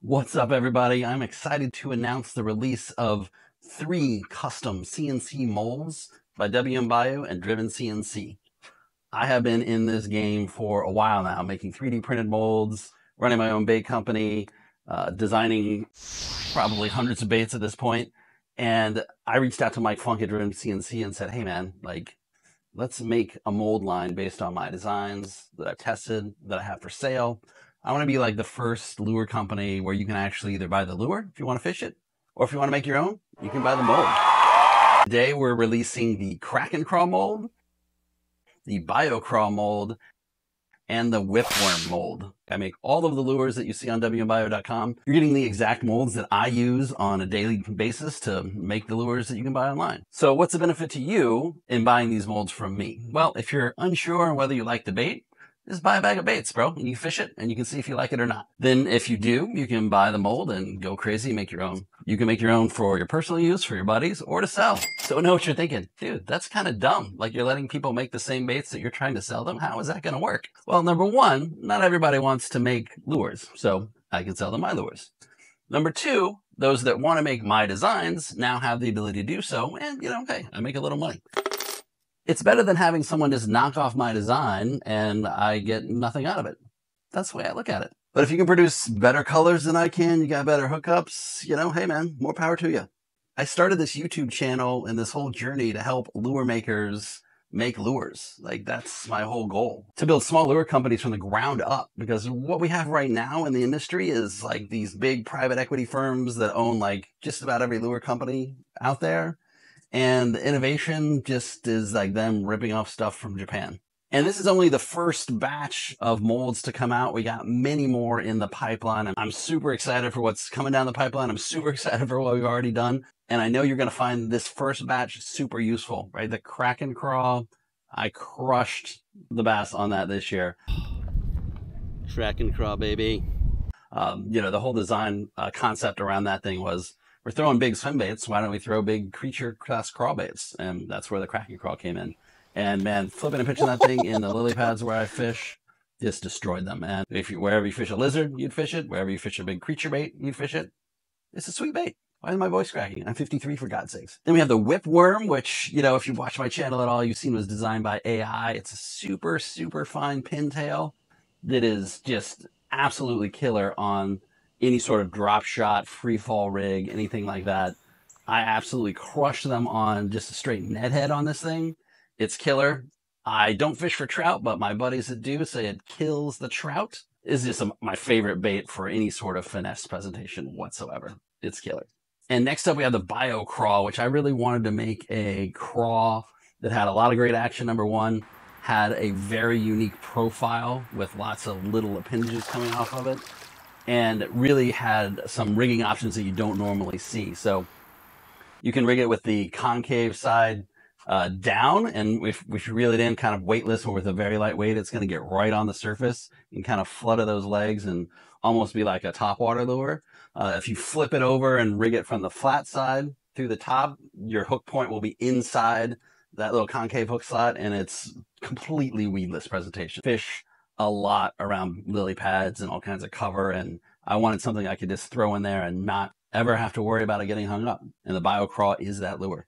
What's up, everybody? I'm excited to announce the release of three custom CNC molds by WM Bayou and Driven CNC. I have been in this game for a while now, making 3D printed molds, running my own bait company, uh, designing probably hundreds of baits at this point. And I reached out to Mike Funk at Driven CNC and said, hey, man, like, let's make a mold line based on my designs that I've tested, that I have for sale. I want to be like the first lure company where you can actually either buy the lure if you want to fish it, or if you want to make your own, you can buy the mold. Today we're releasing the Kraken Craw mold, the BayouCraw mold, and the Whipworm mold. I make all of the lures that you see on WMBayou.com. You're getting the exact molds that I use on a daily basis to make the lures that you can buy online. So what's the benefit to you in buying these molds from me? Well, if you're unsure whether you like the bait, just buy a bag of baits, bro, and you fish it and you can see if you like it or not. Then if you do, you can buy the mold and go crazy, make your own. You can make your own for your personal use, for your buddies, or to sell. So know what you're thinking. Dude, that's kind of dumb. Like you're letting people make the same baits that you're trying to sell them. How is that going to work? Well, number one, not everybody wants to make lures. So I can sell them my lures. Number two, those that want to make my designs now have the ability to do so. And, you know, hey, I make a little money it's better than having someone just knock off my design and I get nothing out of it. That's the way I look at it. But if you can produce better colors than I can, you got better hookups, you know, hey man, more power to you. I started this YouTube channel and this whole journey to help lure makers make lures. Like that's my whole goal to build small lure companies from the ground up because what we have right now in the industry is like these big private equity firms that own like just about every lure company out there and the innovation just is like them ripping off stuff from Japan. And this is only the first batch of molds to come out. We got many more in the pipeline. I'm super excited for what's coming down the pipeline. I'm super excited for what we've already done. And I know you're going to find this first batch super useful, right? The Kraken Craw, I crushed the bass on that this year. Kraken Craw, baby. Um, you know, the whole design uh, concept around that thing was we're throwing big swim baits. Why don't we throw big creature class crawl baits? And that's where the Kraken Craw came in. And man, flipping and pitching that thing in the lily pads where I fish just destroyed them. And if you wherever you fish a lizard, you'd fish it. Wherever you fish a big creature bait, you'd fish it. It's a sweet bait. Why is my voice cracking? I'm 53 for God's sakes. Then we have the whip worm, which, you know, if you watch my channel at all, you've seen was designed by AI. It's a super, super fine pintail that is just absolutely killer on any sort of drop shot, free fall rig, anything like that. I absolutely crushed them on just a straight Ned head on this thing. It's killer. I don't fish for trout, but my buddies that do say it kills the trout. Is just a, my favorite bait for any sort of finesse presentation whatsoever. It's killer. And next up, we have the Bayou Craw, which I really wanted to make a craw that had a lot of great action. Number one, had a very unique profile with lots of little appendages coming off of it and really had some rigging options that you don't normally see. So you can rig it with the concave side uh, down, and if, you reel it in kind of weightless or with a very light weight, it's going to get right on the surface and kind of flutter those legs and almost be like a top water lure. Uh, if you flip it over and rig it from the flat side through the top, your hook point will be inside that little concave hook slot, and it's completely weedless presentation. Fish a lot around lily pads and all kinds of cover. And I wanted something I could just throw in there and not ever have to worry about it getting hung up. And the BayouCraw is that lure.